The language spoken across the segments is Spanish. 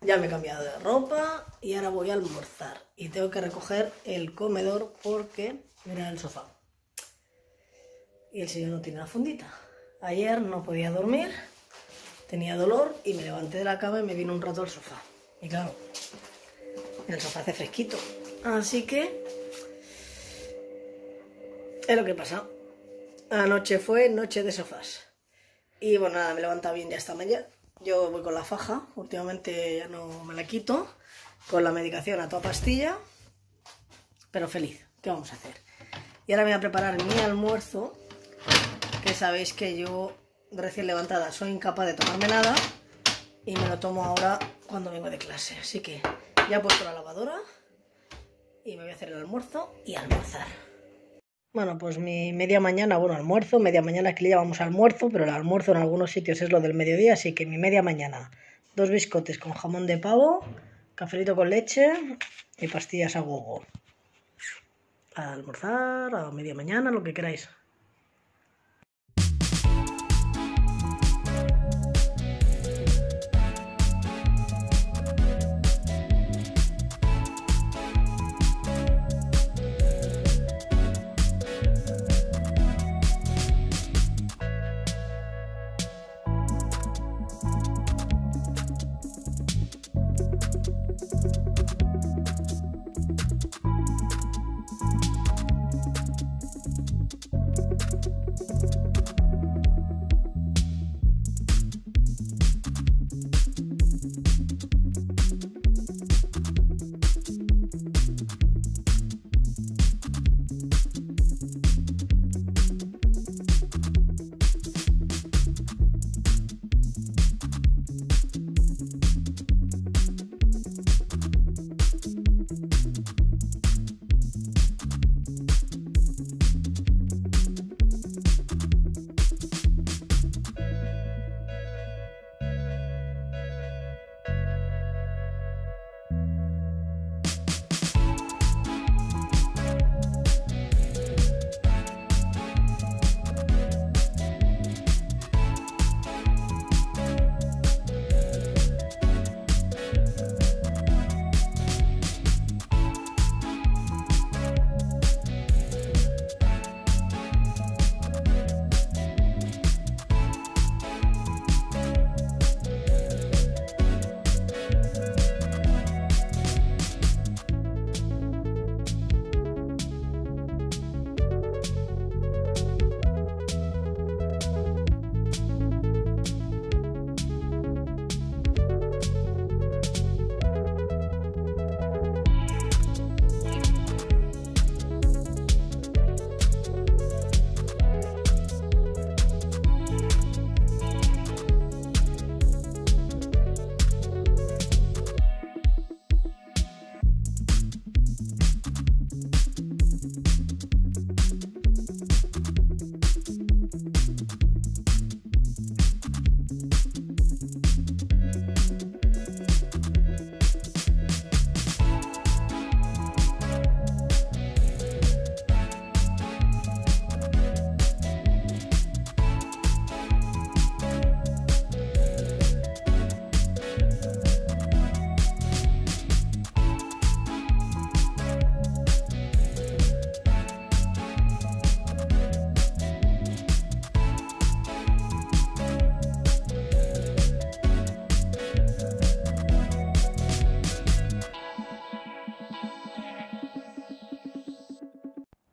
ya me he cambiado de ropa y ahora voy a almorzar. Y tengo que recoger el comedor porque, mira el sofá. Y el señor no tiene la fundita. Ayer no podía dormir, tenía dolor y me levanté de la cama y me vino un rato al sofá. Y claro, el sofá hace fresquito. Así que es lo que pasa. Anoche fue noche de sofás. Y bueno, nada, me levanta bien ya esta mañana. Yo voy con la faja, últimamente ya no me la quito, con la medicación a toda pastilla, pero feliz. ¿Qué vamos a hacer? Y ahora me voy a preparar mi almuerzo, que sabéis que yo recién levantada soy incapaz de tomarme nada y me lo tomo ahora cuando vengo de clase. Así que ya he puesto la lavadora y me voy a hacer el almuerzo y almorzar. Bueno, pues mi media mañana, bueno, almuerzo, media mañana que le llamamos almuerzo, pero el almuerzo en algunos sitios es lo del mediodía, así que mi media mañana, dos biscotes con jamón de pavo, cafelito con leche y pastillas a gogo. A almorzar, a media mañana, lo que queráis.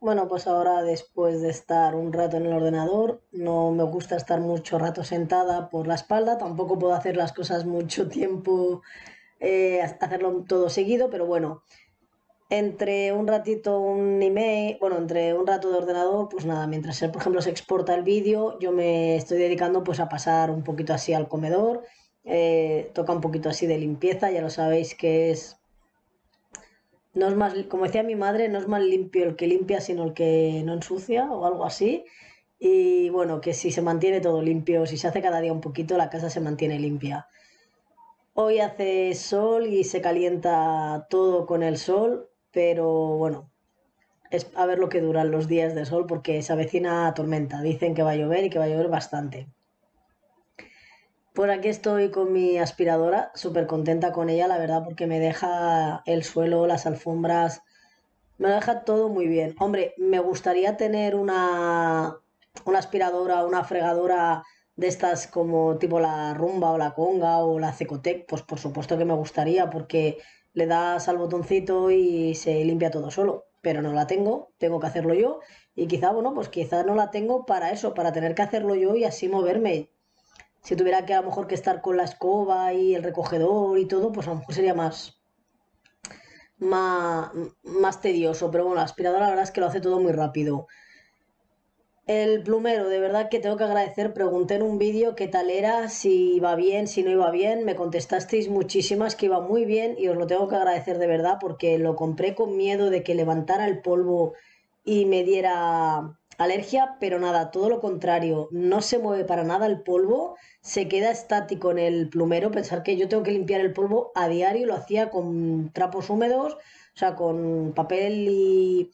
Bueno, pues ahora después de estar un rato en el ordenador, no me gusta estar mucho rato sentada por la espalda, tampoco puedo hacer las cosas mucho tiempo, eh, hacerlo todo seguido, pero bueno, entre un ratito, un email, bueno, entre un rato de ordenador, pues nada, mientras, por ejemplo, se exporta el vídeo, yo me estoy dedicando pues a pasar un poquito así al comedor, eh, toca un poquito así de limpieza, ya lo sabéis que es no es más, como decía mi madre, no es más limpio el que limpia, sino el que no ensucia o algo así. Y bueno, que si se mantiene todo limpio, si se hace cada día un poquito, la casa se mantiene limpia. Hoy hace sol y se calienta todo con el sol, pero bueno, es a ver lo que duran los días de sol porque se avecina tormenta. Dicen que va a llover y que va a llover bastante. Pues aquí estoy con mi aspiradora, súper contenta con ella, la verdad, porque me deja el suelo, las alfombras, me deja todo muy bien. Hombre, me gustaría tener una, una aspiradora, una fregadora de estas como tipo la Rumba o la Conga o la Cecotec, pues por supuesto que me gustaría, porque le das al botoncito y se limpia todo solo, pero no la tengo, tengo que hacerlo yo. Y quizá, bueno, pues quizá no la tengo para eso, para tener que hacerlo yo y así moverme si tuviera que a lo mejor que estar con la escoba y el recogedor y todo, pues a lo mejor sería más, más, más tedioso. Pero bueno, la aspiradora la verdad es que lo hace todo muy rápido. El plumero, de verdad que tengo que agradecer. Pregunté en un vídeo qué tal era, si iba bien, si no iba bien. Me contestasteis muchísimas que iba muy bien y os lo tengo que agradecer de verdad porque lo compré con miedo de que levantara el polvo y me diera alergia, pero nada, todo lo contrario, no se mueve para nada el polvo, se queda estático en el plumero, pensar que yo tengo que limpiar el polvo a diario, lo hacía con trapos húmedos, o sea, con papel y,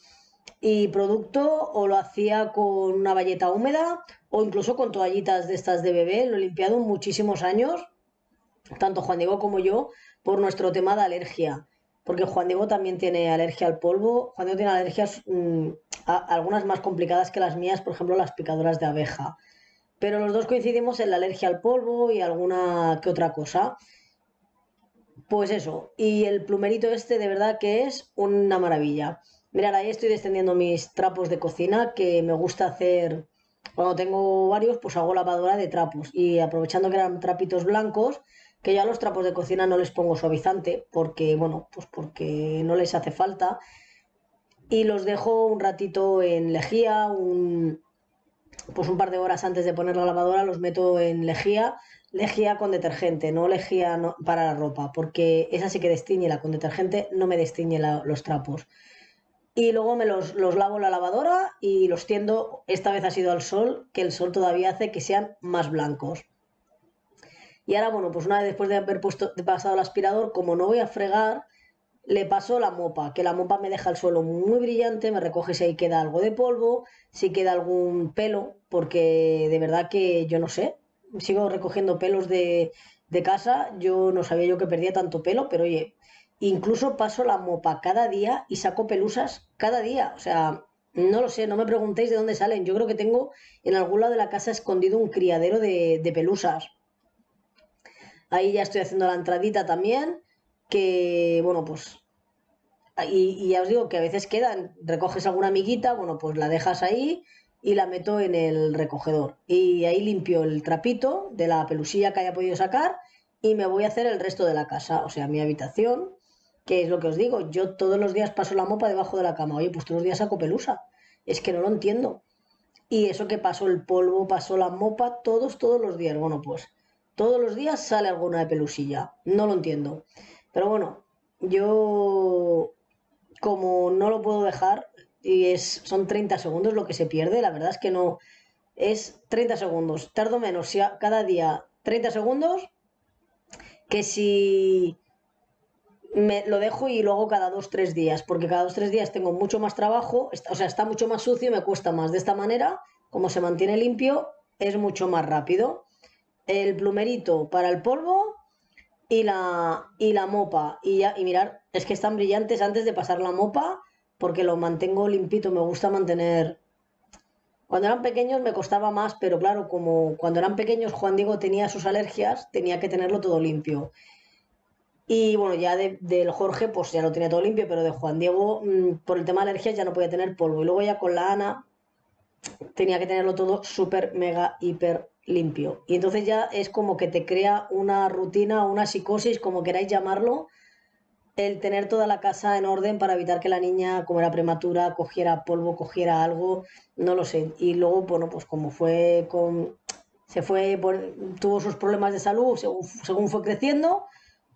y producto, o lo hacía con una valleta húmeda, o incluso con toallitas de estas de bebé, lo he limpiado muchísimos años, tanto Juan Diego como yo, por nuestro tema de alergia porque Juan Diego también tiene alergia al polvo. Juan Diego tiene alergias mm, algunas más complicadas que las mías, por ejemplo, las picadoras de abeja. Pero los dos coincidimos en la alergia al polvo y alguna que otra cosa. Pues eso, y el plumerito este de verdad que es una maravilla. Mirad, ahí estoy descendiendo mis trapos de cocina que me gusta hacer. Cuando tengo varios, pues hago lavadora de trapos. Y aprovechando que eran trapitos blancos, que ya los trapos de cocina no les pongo suavizante porque, bueno, pues porque no les hace falta. Y los dejo un ratito en lejía, un, pues un par de horas antes de poner la lavadora los meto en lejía, lejía con detergente, no lejía para la ropa, porque esa sí que destiñe la con detergente, no me destiñe los trapos. Y luego me los, los lavo en la lavadora y los tiendo, esta vez ha sido al sol, que el sol todavía hace que sean más blancos. Y ahora, bueno, pues una vez después de haber puesto, pasado el aspirador, como no voy a fregar, le paso la mopa, que la mopa me deja el suelo muy brillante, me recoge si ahí queda algo de polvo, si queda algún pelo, porque de verdad que yo no sé, sigo recogiendo pelos de, de casa, yo no sabía yo que perdía tanto pelo, pero oye, incluso paso la mopa cada día y saco pelusas cada día, o sea, no lo sé, no me preguntéis de dónde salen, yo creo que tengo en algún lado de la casa escondido un criadero de, de pelusas. Ahí ya estoy haciendo la entradita también, que bueno, pues... Y, ya os digo que a veces quedan, recoges alguna amiguita, bueno, pues la dejas ahí y la meto en el recogedor. Y ahí limpio el trapito de la pelusilla que haya podido sacar y me voy a hacer el resto de la casa, o sea, mi habitación, que es lo que os digo, yo todos los días paso la mopa debajo de la cama, oye, pues todos los días saco pelusa, es que no lo entiendo. Y eso que pasó el polvo, pasó la mopa, todos, todos los días, bueno, pues todos los días sale alguna de pelusilla. No lo entiendo. Pero bueno, yo como no lo puedo dejar y es son 30 segundos lo que se pierde, la verdad es que no es 30 segundos. Tardo menos cada día 30 segundos que si me lo dejo y luego cada dos, tres días, porque cada dos, tres días tengo mucho más trabajo, o sea, está mucho más sucio y me cuesta más. De esta manera, como se mantiene limpio, es mucho más rápido el plumerito para el polvo y la, y la mopa. Y, ya, y mirar, es que están brillantes antes de pasar la mopa porque lo mantengo limpito, me gusta mantener... Cuando eran pequeños me costaba más, pero claro, como cuando eran pequeños Juan Diego tenía sus alergias, tenía que tenerlo todo limpio. Y bueno, ya del Jorge, pues ya lo tenía todo limpio, pero de Juan Diego, mm, por el tema de alergias, ya no podía tener polvo. Y luego ya con la Ana, tenía que tenerlo todo súper, mega, hiper limpio. Y entonces ya es como que te crea una rutina, una psicosis, como queráis llamarlo, el tener toda la casa en orden para evitar que la niña, como era prematura, cogiera polvo, cogiera algo, no lo sé. Y luego, bueno, pues como fue con... Se fue, tuvo sus problemas de salud según, fue creciendo,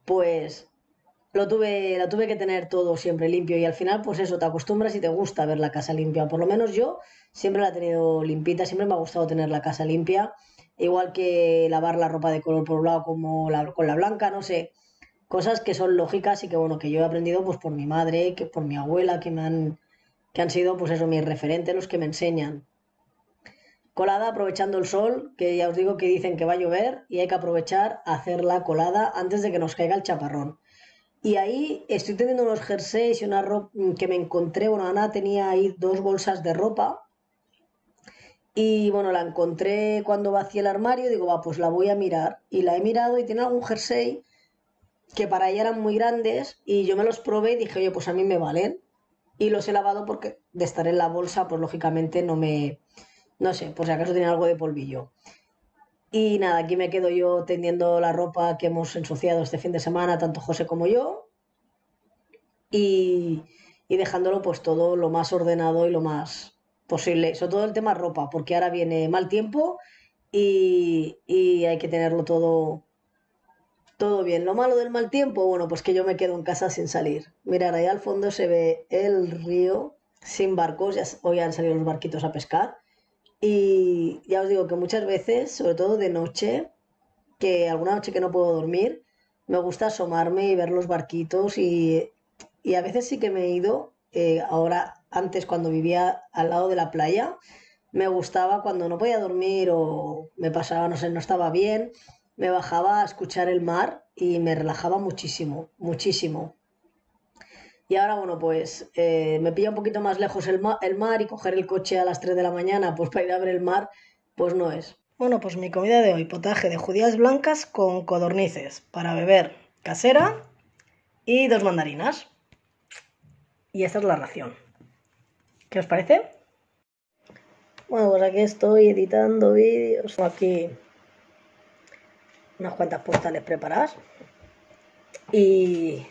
pues lo tuve, la tuve que tener todo siempre limpio y al final, pues eso, te acostumbras y te gusta ver la casa limpia. Por lo menos yo siempre la he tenido limpita, siempre me ha gustado tener la casa limpia igual que lavar la ropa de color por un lado como la, con la blanca, no sé, cosas que son lógicas y que bueno, que yo he aprendido pues por mi madre, que por mi abuela, que me han, que han sido pues eso, mis referentes, los que me enseñan. colada aprovechando el sol, que ya os digo que dicen que va a llover y hay que aprovechar a hacer la colada antes de que nos caiga el chaparrón. Y ahí estoy teniendo unos jerseys y una ropa que me encontré, bueno, Ana tenía ahí dos bolsas de ropa y bueno, la encontré cuando vacié el armario, digo, va, pues la voy a mirar. Y la he mirado y tiene algún jersey que para ella eran muy grandes y yo me los probé y dije, oye, pues a mí me valen. Y los he lavado porque de estar en la bolsa, pues lógicamente no me, no sé, por si acaso tiene algo de polvillo. Y nada, aquí me quedo yo tendiendo la ropa que hemos ensuciado este fin de semana, tanto José como yo. Y, y dejándolo pues todo lo más ordenado y lo más, posible, sobre todo el tema ropa, porque ahora viene mal tiempo y, hay que tenerlo todo, todo bien. Lo malo del mal tiempo, bueno, pues que yo me quedo en casa sin salir. Mirad, ahí al fondo se ve el río sin barcos, ya hoy han salido los barquitos a pescar. Y ya os digo que muchas veces, sobre todo de noche, que alguna noche que no puedo dormir, me gusta asomarme y ver los barquitos y, y a veces sí que me he ido, eh, ahora antes cuando vivía al lado de la playa, me gustaba cuando no podía dormir o me pasaba, no sé, no estaba bien, me bajaba a escuchar el mar y me relajaba muchísimo, muchísimo. Y ahora, bueno, pues eh, me pilla un poquito más lejos el, el mar y coger el coche a las 3 de la mañana, pues para ir a ver el mar, pues no es. Bueno, pues mi comida de hoy, potaje de judías blancas con codornices para beber casera y dos mandarinas. Y esta es la ración. ¿Qué os parece? Bueno, pues aquí estoy editando vídeos. Aquí unas cuantas postales preparadas. Y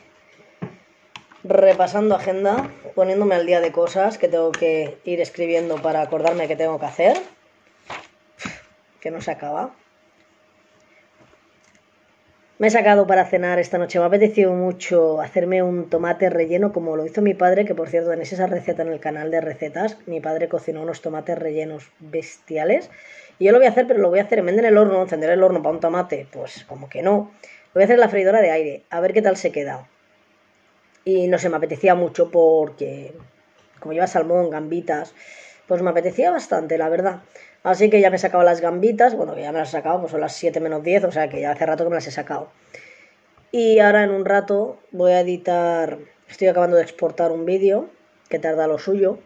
repasando agenda, poniéndome al día de cosas que tengo que ir escribiendo para acordarme que tengo que hacer. Que no se acaba. Me he sacado para cenar esta noche. Me ha apetecido mucho hacerme un tomate relleno como lo hizo mi padre, que por cierto tenéis esa receta en el canal de recetas. Mi padre cocinó unos tomates rellenos bestiales. Y yo lo voy a hacer, pero lo voy a hacer en vez de en el horno, encender el horno para un tomate, pues como que no. Voy a hacer la freidora de aire, a ver qué tal se queda. Y no sé, me apetecía mucho porque como lleva salmón, gambitas, pues me apetecía bastante, la verdad. Así que ya me he sacado las gambitas, bueno, que ya me las he sacado, pues son las 7 menos 10, o sea que ya hace rato que me las he sacado. Y ahora en un rato voy a editar, estoy acabando de exportar un vídeo, que tarda lo suyo,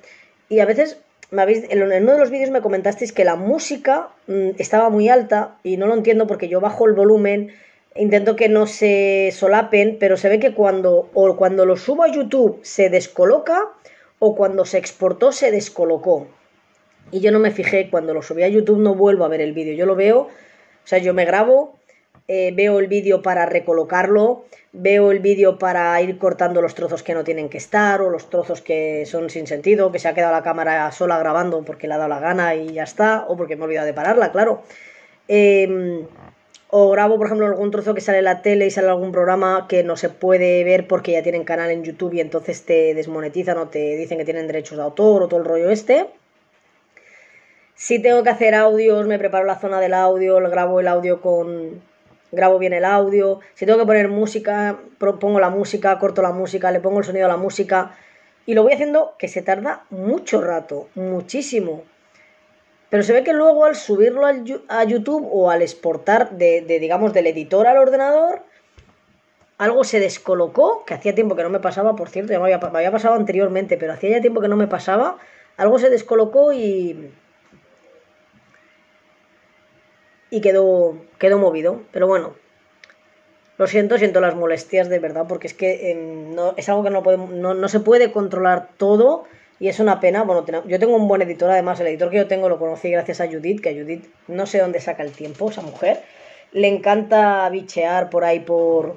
y a veces me habéis, en uno de los vídeos me comentasteis que la música mm, estaba muy alta y no lo entiendo porque yo bajo el volumen, intento que no se solapen, pero se ve que cuando, o cuando lo subo a YouTube se descoloca o cuando se exportó se descolocó y yo no me fijé, cuando lo subí a YouTube no vuelvo a ver el vídeo, yo lo veo, o sea, yo me grabo, eh, veo el vídeo para recolocarlo, veo el vídeo para ir cortando los trozos que no tienen que estar o los trozos que son sin sentido, que se ha quedado la cámara sola grabando porque le ha dado la gana y ya está, o porque me he olvidado de pararla, claro. Em, o grabo, por ejemplo, algún trozo que sale en la tele y sale algún programa que no se puede ver porque ya tienen canal en YouTube y entonces te desmonetizan o te dicen que tienen derechos de autor o todo el rollo este. Si tengo que hacer audios, me preparo la zona del audio, grabo el audio con. grabo bien el audio. Si tengo que poner música, pongo la música, corto la música, le pongo el sonido a la música. Y lo voy haciendo que se tarda mucho rato, muchísimo. Pero se ve que luego al subirlo a YouTube o al exportar de, digamos, del editor al ordenador, algo se descolocó, que hacía tiempo que no me pasaba, por cierto, ya me había, pasado anteriormente, pero hacía ya tiempo que no me pasaba, algo se descolocó y, y quedó, quedó movido. Pero bueno, lo siento, siento las molestias de verdad, porque es que em, no, es algo que no, no, no, se puede controlar todo y es una pena. Bueno, yo tengo un buen editor, además, el editor que yo tengo lo conocí gracias a Judith, que Judith no sé dónde saca el tiempo, esa mujer. Le encanta bichear por ahí por.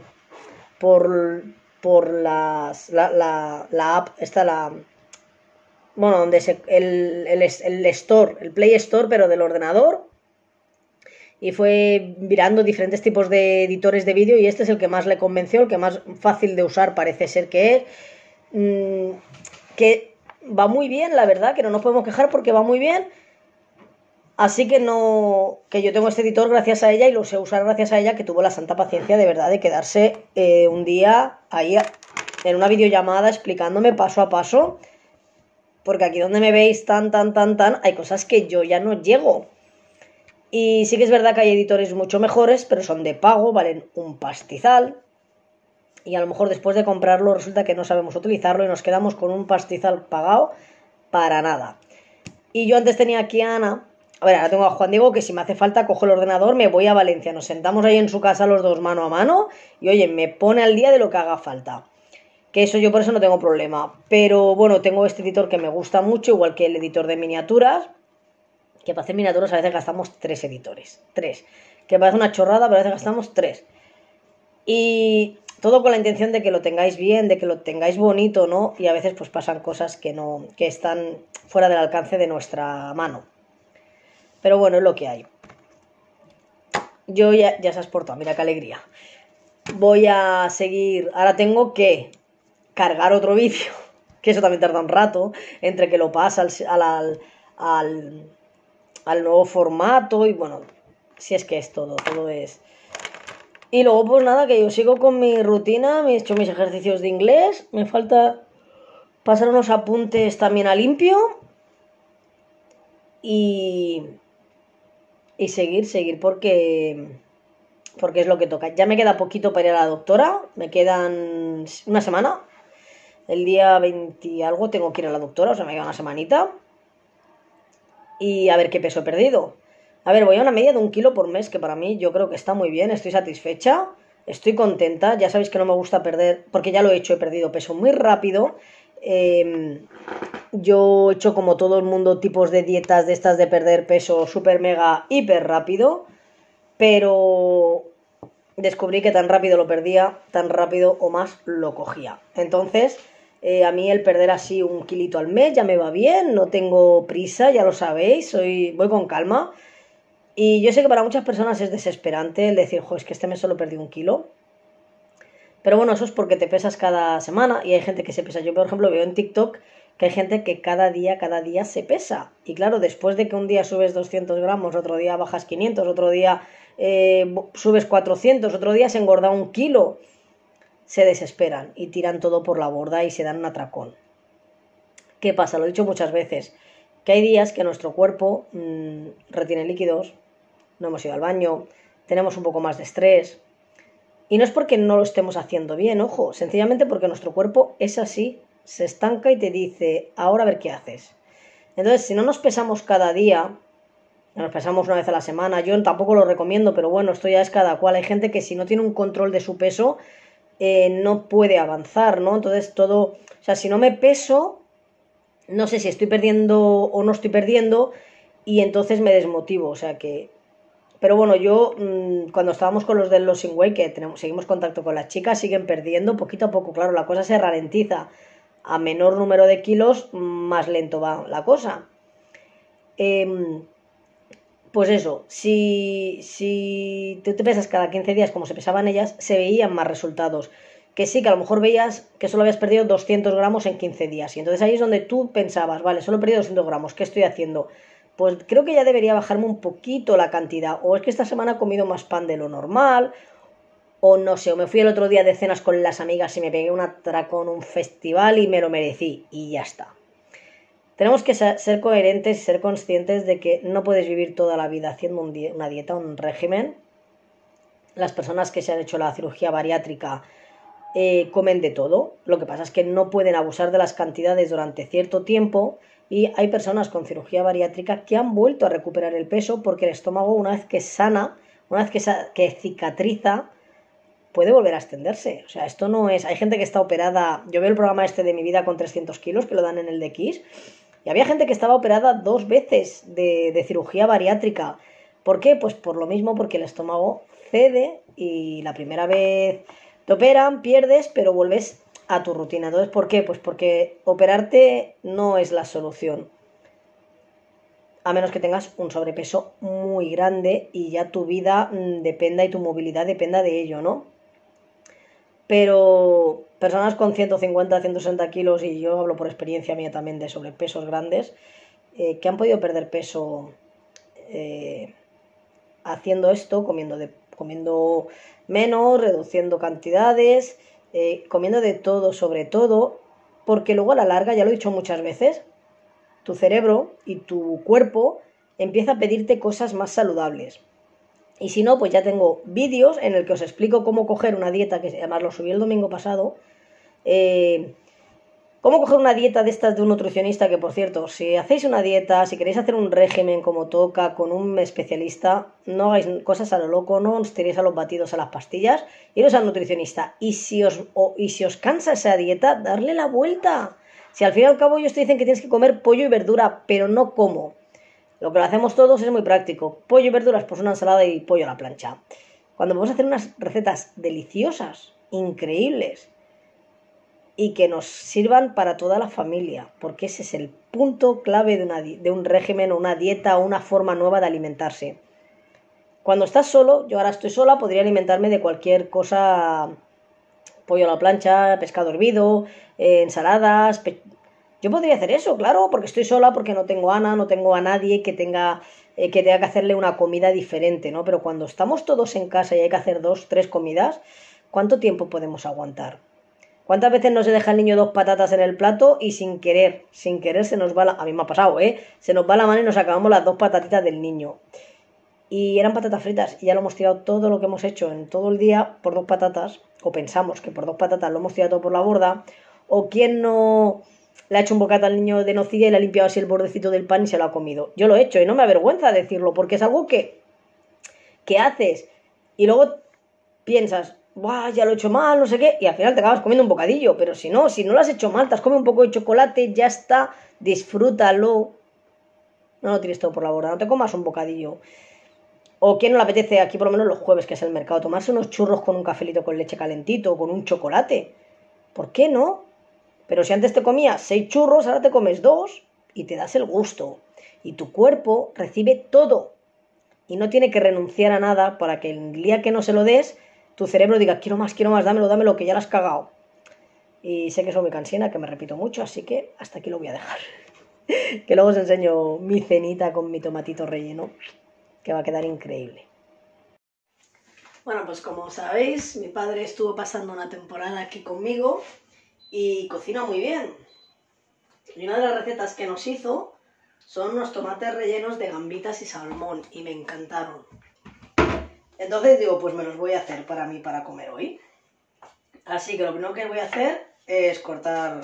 por. por la, la, la app, esta la. Bueno, donde se, el, el, el store, el Play Store, pero del ordenador, y fue mirando diferentes tipos de editores de vídeo y este es el que más le convenció, el que más fácil de usar parece ser que es. Mm, que va muy bien, la verdad, que no nos podemos quejar porque va muy bien. Así que no. que yo tengo este editor gracias a ella y lo sé usar gracias a ella, que tuvo la santa paciencia de verdad de quedarse eh, un día ahí en una videollamada explicándome paso a paso. Porque aquí donde me veis tan, tan, tan, tan, hay cosas que yo ya no llego Y sí que es verdad que hay editores mucho mejores, pero son de pago, valen un pastizal. Y a lo mejor después de comprarlo resulta que no sabemos utilizarlo y nos quedamos con un pastizal pagado para nada. Y yo antes tenía aquí a Ana, a ver, ahora tengo a Juan Diego que si me hace falta cojo el ordenador, me voy a Valencia, nos sentamos ahí en su casa los dos mano a mano y oye, me pone al día de lo que haga falta. Que eso yo por eso no tengo problema. Pero bueno, tengo este editor que me gusta mucho, igual que el editor de miniaturas. Que para hacer miniaturas a veces gastamos tres editores. Tres. Que parece una chorrada, pero a veces gastamos tres. Y todo con la intención de que lo tengáis bien, de que lo tengáis bonito, ¿no? Y a veces pues pasan cosas que no, que están fuera del alcance de nuestra mano. Pero bueno, es lo que hay. Yo ya, ya se ha exportado, mira qué alegría. Voy a seguir. Ahora tengo que cargar otro vídeo, que eso también tarda un rato, entre que lo pasa al, al, al, al nuevo formato y bueno, si es que es todo, todo es y luego, pues nada, que yo sigo con mi rutina, me he hecho mis ejercicios de inglés, me falta pasar unos apuntes también a limpio y, y seguir, seguir porque, porque es lo que toca. Ya me queda poquito para ir a la doctora, me quedan una semana, el día 20 y algo tengo que ir a la doctora, o sea, me queda una semanita y a ver qué peso he perdido. A ver, voy a una media de un kilo por mes, que para mí yo creo que está muy bien, estoy satisfecha, estoy contenta, ya sabéis que no me gusta perder, porque ya lo he hecho, he perdido peso muy rápido. Em, yo he hecho como todo el mundo tipos de dietas de estas de perder peso súper mega hiper rápido, pero descubrí que tan rápido lo perdía, tan rápido o más lo cogía. Entonces, eh, a mí el perder así un kilito al mes ya me va bien, no tengo prisa, ya lo sabéis, soy, voy con calma. Y yo sé que para muchas personas es desesperante el decir, jo, es que este mes solo perdí un kilo. Pero bueno, eso es porque te pesas cada semana y hay gente que se pesa. Yo, por ejemplo, veo en TikTok que hay gente que cada día, cada día se pesa. Y claro, después de que un día subes 200 gramos, otro día bajas 500, otro día eh, subes 400, otro día se engorda un kilo, se desesperan y tiran todo por la borda y se dan un atracón. ¿Qué pasa? Lo he dicho muchas veces, que hay días que nuestro cuerpo mmm, retiene líquidos, no hemos ido al baño, tenemos un poco más de estrés. Y no es porque no lo estemos haciendo bien, ojo, sencillamente porque nuestro cuerpo es así, se estanca y te dice, ahora a ver qué haces. Entonces, si no nos pesamos cada día, nos pesamos una vez a la semana, yo tampoco lo recomiendo, pero bueno, esto ya es cada cual. Hay gente que si no tiene un control de su peso, eh, no puede avanzar, ¿no? Entonces todo, o sea, si no me peso, no sé si estoy perdiendo o no estoy perdiendo y entonces me desmotivo, o sea que pero bueno, yo mmm, cuando estábamos con los del Losing Way, que tenemos, seguimos contacto con las chicas, siguen perdiendo poquito a poco. Claro, la cosa se ralentiza. A menor número de kilos, más lento va la cosa. Eh, pues eso, si, si tú te pesas cada 15 días como se pesaban ellas, se veían más resultados. Que sí, que a lo mejor veías que solo habías perdido 200 gramos en 15 días. Y entonces ahí es donde tú pensabas, vale, solo he perdido 200 gramos, ¿qué estoy haciendo? Pues creo que ya debería bajarme un poquito la cantidad. O es que esta semana he comido más pan de lo normal, o no sé, o me fui el otro día de cenas con las amigas y me pegué un atracón, un festival y me lo merecí, y ya está. Tenemos que ser coherentes y ser conscientes de que no puedes vivir toda la vida haciendo un una dieta, un régimen. Las personas que se han hecho la cirugía bariátrica eh, comen de todo. Lo que pasa es que no pueden abusar de las cantidades durante cierto tiempo y hay personas con cirugía bariátrica que han vuelto a recuperar el peso porque el estómago una vez que sana, una vez que, que cicatriza, puede volver a extenderse. O sea, esto no es... Hay gente que está operada... Yo veo el programa este de mi vida con 300 kilos que lo dan en el de Kiss y había gente que estaba operada dos veces de, de cirugía bariátrica. ¿Por qué? Pues por lo mismo, porque el estómago cede y la primera vez te operan, pierdes, pero vuelves a tu rutina. Entonces, ¿por qué? Pues porque operarte no es la solución. A menos que tengas un sobrepeso muy grande y ya tu vida mm, dependa y tu movilidad dependa de ello, ¿no? Pero personas con 150, 160 kilos, y yo hablo por experiencia mía también de sobrepesos grandes, eh, que han podido perder peso eh, haciendo esto, comiendo, comiendo menos, reduciendo cantidades, eh, comiendo de todo, sobre todo, porque luego a la larga, ya lo he dicho muchas veces, tu cerebro y tu cuerpo empieza a pedirte cosas más saludables. Y si no, pues ya tengo vídeos en el que os explico cómo coger una dieta, que además lo subí el domingo pasado, eh, ¿Cómo coger una dieta de estas de un nutricionista? Que por cierto, si hacéis una dieta, si queréis hacer un régimen como toca con un especialista, no hagáis cosas a lo loco, no os tiréis a los batidos a las pastillas, iros al nutricionista. Y si os, y si os cansa esa dieta, darle la vuelta. Si al fin y al cabo ellos te dicen que tienes que comer pollo y verdura, pero no como. Lo que lo hacemos todos es muy práctico. Pollo y verduras, pues una ensalada y pollo a la plancha. Cuando vamos a hacer unas recetas deliciosas, increíbles, y que nos sirvan para toda la familia, porque ese es el punto clave de, un régimen o una dieta o una forma nueva de alimentarse. Cuando estás solo, yo ahora estoy sola, podría alimentarme de cualquier cosa, pollo a la plancha, pescado hervido, eh, ensaladas. Yo podría hacer eso, claro, porque estoy sola, porque no tengo a Ana, no tengo a nadie que tenga, eh, que tenga que hacerle una comida diferente, ¿no? Pero cuando estamos todos en casa y hay que hacer dos, tres comidas, ¿cuánto tiempo podemos aguantar? ¿Cuántas veces no se deja el niño dos patatas en el plato y sin querer, sin querer se nos va la... A mí me ha pasado, ¿eh? Se nos va la mano y nos acabamos las dos patatitas del niño. Y eran patatas fritas y ya lo hemos tirado todo lo que hemos hecho en todo el día por dos patatas, o pensamos que por dos patatas lo hemos tirado todo por la borda, o quien no le ha hecho un bocata al niño de nocilla y le ha limpiado así el bordecito del pan y se lo ha comido. Yo lo he hecho y no me avergüenza decirlo porque es algo que, que haces y luego piensas, ya lo he hecho mal, no sé qué, y al final te acabas comiendo un bocadillo, pero si no, si no lo has hecho mal, te has comido un poco de chocolate, ya está, disfrútalo. No lo tires todo por la borda, no te comas un bocadillo. O quién no le apetece aquí por lo menos los jueves, que es el mercado, tomarse unos churros con un cafelito con leche calentito, o con un chocolate. ¿Por qué no? Pero si antes te comías seis churros, ahora te comes dos y te das el gusto. Y tu cuerpo recibe todo. Y no tiene que renunciar a nada para que el día que no se lo des, tu cerebro diga, quiero más, quiero más, dámelo, dámelo, que ya lo has cagado. Y sé que soy muy cansina, que me repito mucho, así que hasta aquí lo voy a dejar. que luego os enseño mi cenita con mi tomatito relleno, que va a quedar increíble. Bueno, pues como sabéis, mi padre estuvo pasando una temporada aquí conmigo y cocina muy bien. Y una de las recetas que nos hizo son unos tomates rellenos de gambitas y salmón y me encantaron. Entonces digo, pues me los voy a hacer para mí, para comer hoy. Así que lo primero que voy a hacer es cortar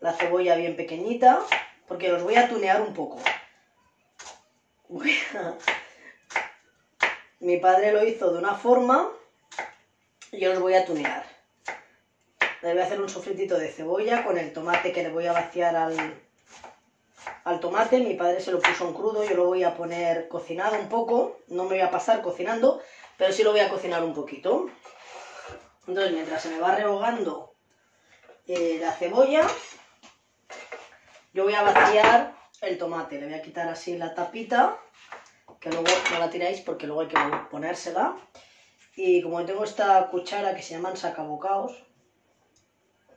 la cebolla bien pequeñita, porque los voy a tunear un poco. Mi padre lo hizo de una forma y yo los voy a tunear. Le voy a hacer un sofritito de cebolla con el tomate que le voy a vaciar al, al tomate, mi padre se lo puso en crudo, yo lo voy a poner cocinado un poco, no me voy a pasar cocinando, pero sí lo voy a cocinar un poquito. Entonces, mientras se me va rehogando eh, la cebolla, yo voy a vaciar el tomate, le voy a quitar así la tapita, que luego no la tiráis porque luego hay que ponérsela. Y como tengo esta cuchara que se llaman sacabocaos,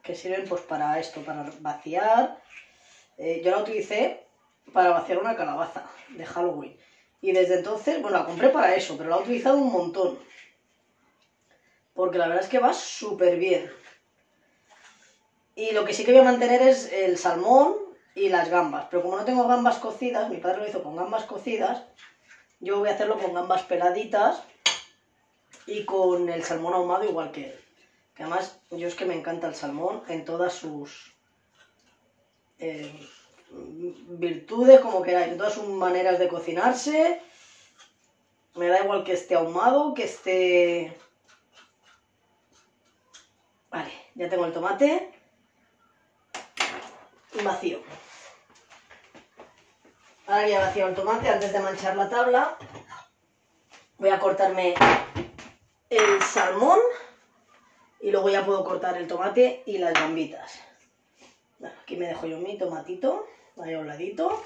que sirven pues para esto, para vaciar eh, yo la utilicé para vaciar una calabaza de Halloween. Y desde entonces, bueno, la compré para eso, pero la he utilizado un montón. Porque la verdad es que va súper bien. Y lo que sí que voy a mantener es el salmón y las gambas. Pero como no tengo gambas cocidas, mi padre lo hizo con gambas cocidas, yo voy a hacerlo con gambas peladitas y con el salmón ahumado igual que él. Que además, yo es que me encanta el salmón en todas sus eh, virtudes, como queráis, todas sus maneras de cocinarse. Me da igual que esté ahumado, que esté... Vale, ya tengo el tomate vacío. Ahora ya vacío el tomate, antes de manchar la tabla, voy a cortarme el salmón y luego ya puedo cortar el tomate y las gambitas aquí me dejo yo mi tomatito, ahí a un ladito.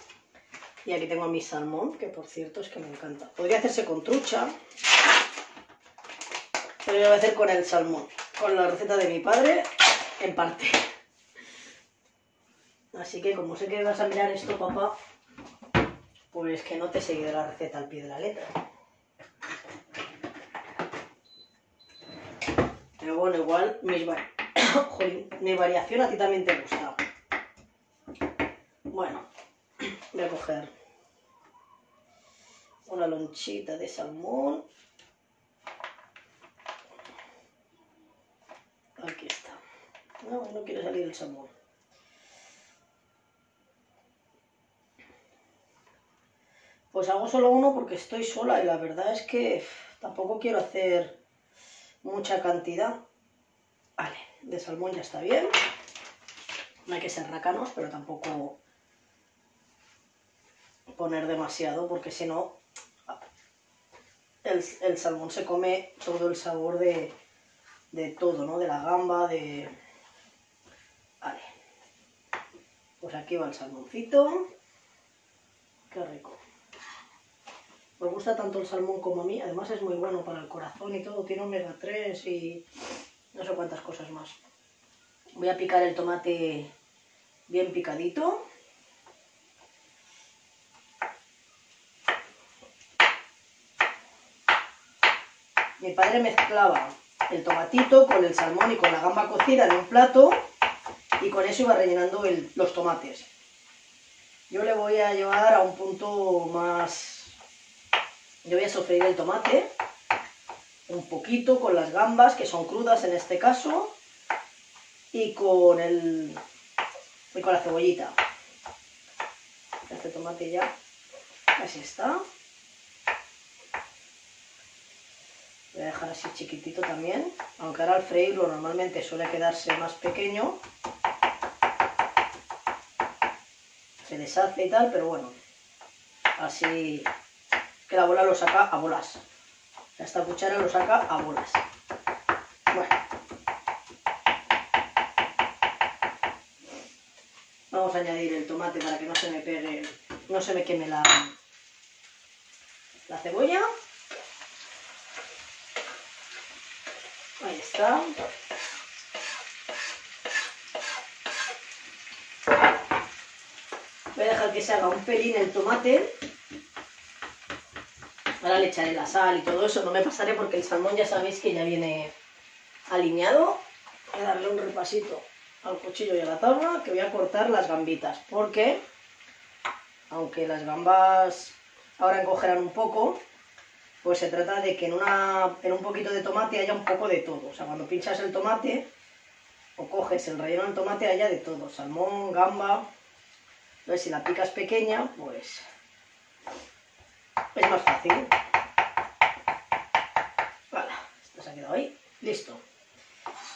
Y aquí tengo mi salmón, que por cierto es que me encanta. Podría hacerse con trucha, pero yo voy a hacer con el salmón, con la receta de mi padre, en parte. Así que como sé que vas a mirar esto, papá, pues que no te seguido la receta al pie de la letra. Pero bueno, igual mi variación a ti también te gusta. Bueno, voy a coger una lonchita de salmón. Aquí está. No, no quiere salir el salmón. Pues hago solo uno porque estoy sola y la verdad es que tampoco quiero hacer mucha cantidad. Vale, de salmón ya está bien. No hay que ser racanos, pero tampoco poner demasiado porque si no el, el, salmón se come todo el sabor de, de todo, ¿no? De la gamba, de... Vale. Pues aquí va el salmoncito. Qué rico. Me gusta tanto el salmón como a mí, además es muy bueno para el corazón y todo, tiene omega 3 y no sé cuántas cosas más. Voy a picar el tomate bien picadito. Mi padre mezclaba el tomatito con el salmón y con la gamba cocida en un plato y con eso iba rellenando el, los tomates. Yo le voy a llevar a un punto más yo voy a sofreír el tomate un poquito con las gambas, que son crudas en este caso, y con el y con la cebollita. Este tomate ya, así está. Voy a dejar así chiquitito también, aunque ahora al freírlo normalmente suele quedarse más pequeño. Se deshace y tal, pero bueno, así que la bola lo saca a bolas. Esta cuchara lo saca a bolas. Bueno. Vamos a añadir el tomate para que no se me no se me queme la, la cebolla. Ahí Voy a dejar que se haga un pelín el tomate Ahora le echaré la sal y todo eso, no me pasaré porque el salmón ya sabéis que ya viene alineado. Voy a darle un repasito al cuchillo y a la tabla, que voy a cortar las gambitas, porque aunque las gambas ahora encogerán un poco, pues se trata de que en, un poquito de tomate haya un poco de todo. O sea, cuando pinchas el tomate o coges el relleno del tomate haya de todo, salmón, gamba. Entonces si la picas pequeña, pues es más fácil. Vale, esto se ha quedado ahí. Listo.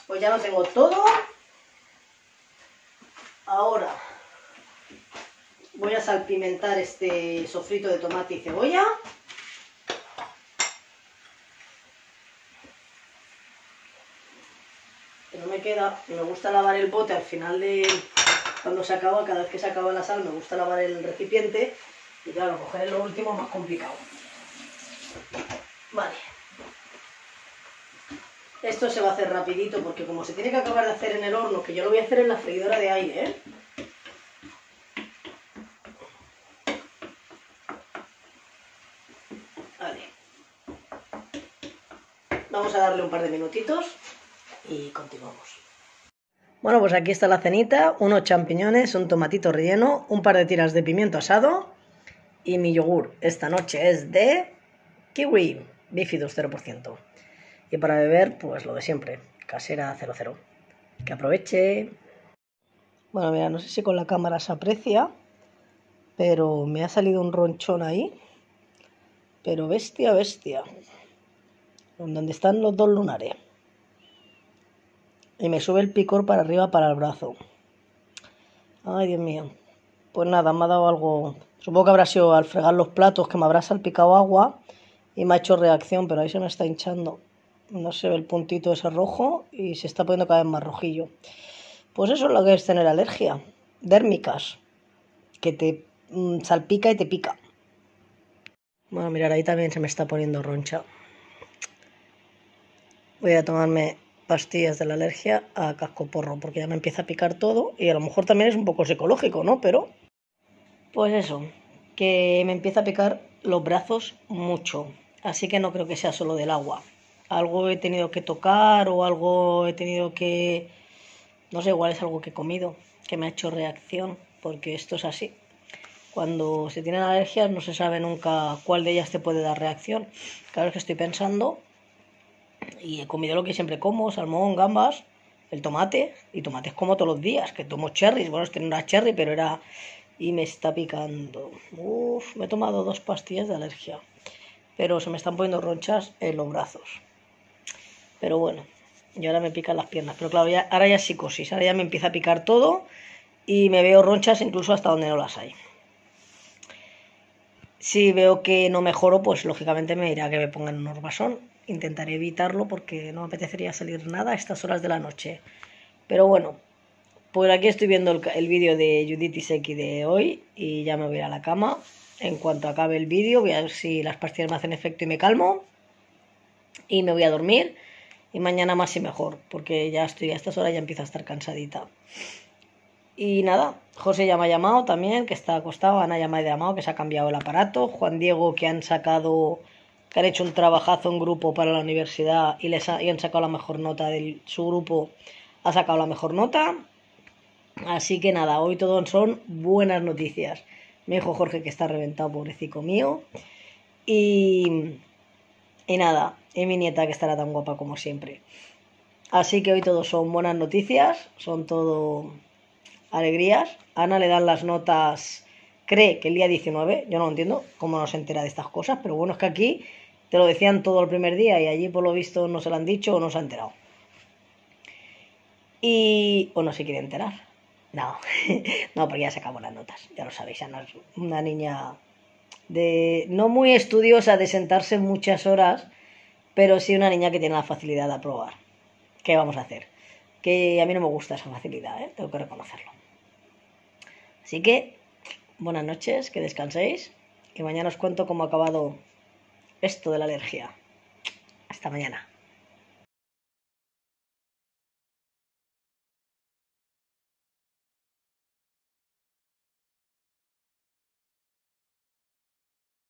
Pues ya lo tengo todo. Ahora voy a salpimentar este sofrito de tomate y cebolla. Que no queda, me gusta lavar el bote al final de cuando se acaba, cada vez que se acaba la sal, me gusta lavar el recipiente y claro, coger lo último más complicado. Vale. Esto se va a hacer rapidito porque como se tiene que acabar de hacer en el horno, que yo lo voy a hacer en la freidora de aire, ¿eh? Vamos a darle un par de minutitos y continuamos. Bueno, pues aquí está la cenita, unos champiñones, un tomatito relleno, un par de tiras de pimiento asado y mi yogur esta noche es de kiwi, bífidos 0%. Y para beber, pues lo de siempre, casera 00. Que aproveche. Bueno, mira, no sé si con la cámara se aprecia, pero me ha salido un ronchón ahí. Pero bestia, bestia. Donde están los dos lunares. Y me sube el picor para arriba para el brazo. Ay, Dios mío. Pues nada, me ha dado algo Supongo que habrá sido al fregar los platos que me habrá salpicado agua y me ha hecho reacción, pero ahí se me está hinchando. No se ve el puntito ese rojo y se está poniendo cada vez más rojillo. Pues eso es lo que es tener alergia. Dérmicas. Que te mm, salpica y te pica. Bueno, mirar, ahí también se me está poniendo roncha. Voy a tomarme pastillas de la alergia a casco porro porque ya me empieza a picar todo y a lo mejor también es un poco psicológico, ¿no? Pero pues eso, que me empieza a picar los brazos mucho, así que no creo que sea solo del agua. Algo he tenido que tocar o algo he tenido que... No sé, igual es algo que he comido, que me ha hecho reacción, porque esto es así. Cuando se tienen alergias no se sabe nunca cuál de ellas te puede dar reacción. Claro que estoy pensando y he comido lo que siempre como, salmón, gambas, el tomate, y tomates como todos los días, que tomo cherries, bueno, este no era cherry, pero era... y me está picando. Uf, me he tomado dos pastillas de alergia, pero se me están poniendo ronchas en los brazos. Pero bueno, y ahora me pican las piernas, pero claro, ya, ahora ya es psicosis, ahora ya me empieza a picar todo y me veo ronchas incluso hasta donde no las hay. Si veo que no mejoro, pues lógicamente me irá a que me pongan un orbasón intentaré evitarlo porque no me apetecería salir nada a estas horas de la noche. Pero bueno, por aquí estoy viendo el, vídeo de Judith Iseki de hoy y ya me voy a la cama. En cuanto acabe el vídeo, voy a ver si las pastillas me hacen efecto y me calmo. Y me voy a dormir. Y mañana más y mejor, porque ya estoy a estas horas, ya empiezo a estar cansadita. Y nada, José ya me ha llamado también, que está acostado. Ana ya me ha llamado, que se ha cambiado el aparato. Juan Diego, que han sacado que han hecho un trabajazo en grupo para la universidad y, les han sacado la mejor nota de su grupo, ha sacado la mejor nota. Así que nada, hoy todo son buenas noticias. Me dijo Jorge que está reventado, pobrecito mío. Y, y nada, y mi nieta que estará tan guapa como siempre. Así que hoy todos son buenas noticias, son todo alegrías. Ana le dan las notas, cree que el día 19, yo no entiendo cómo no se entera de estas cosas, pero bueno, es que aquí te lo decían todo el primer día y allí por lo visto no se lo han dicho o no se ha enterado. Y... o no se quiere enterar. No, no, porque ya se acabó las notas, ya lo sabéis, Ana es una niña de no muy estudiosa de sentarse muchas horas, pero sí una niña que tiene la facilidad de aprobar. ¿Qué vamos a hacer? Que a mí no me gusta esa facilidad, ¿eh? tengo que reconocerlo. Así que, buenas noches, que descanséis y mañana os cuento cómo ha acabado esto de la alergia. Hasta mañana.